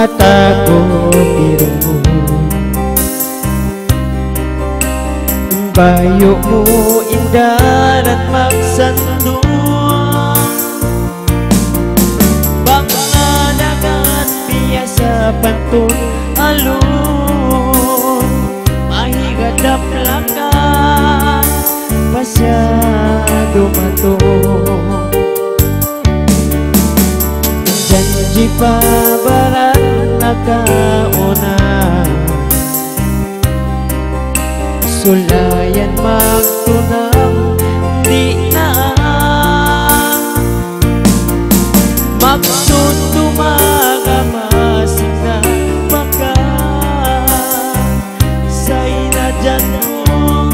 mata ko biro Bayo mo indan at magsandong Panglalagan niya sa pantong alon Mahigadap lakas masyado matong Janji pa barang nakauna Sulayan magtunang di na. Magtutumagasig na baka. Sa inadyan mo.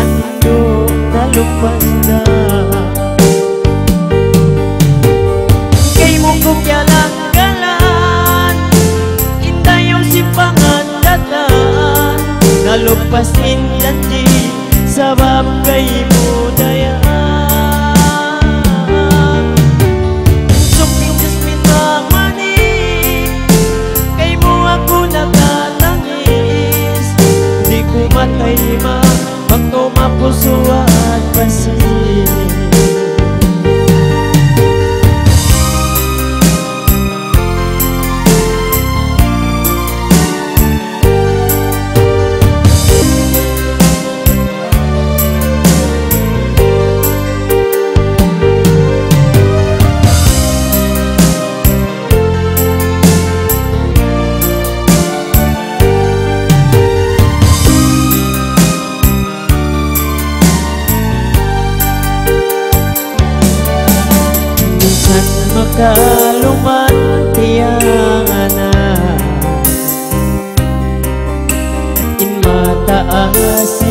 Ando nalupas na sin. Makalumat makaluman tiyang anak. In mataas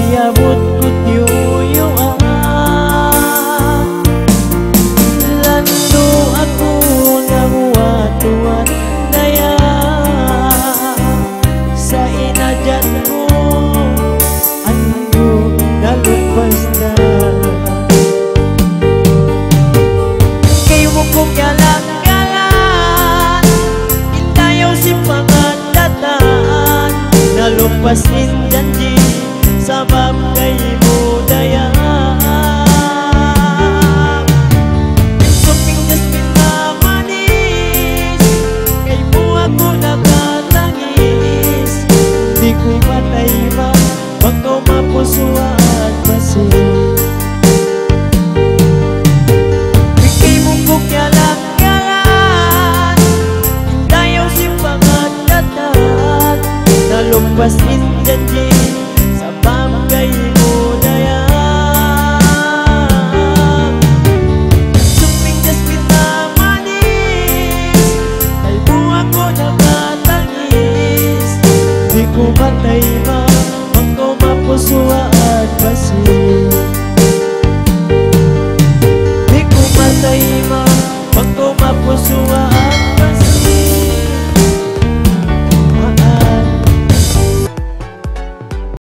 Pasin janji Sabab kaimu dayang Di nakatangis Di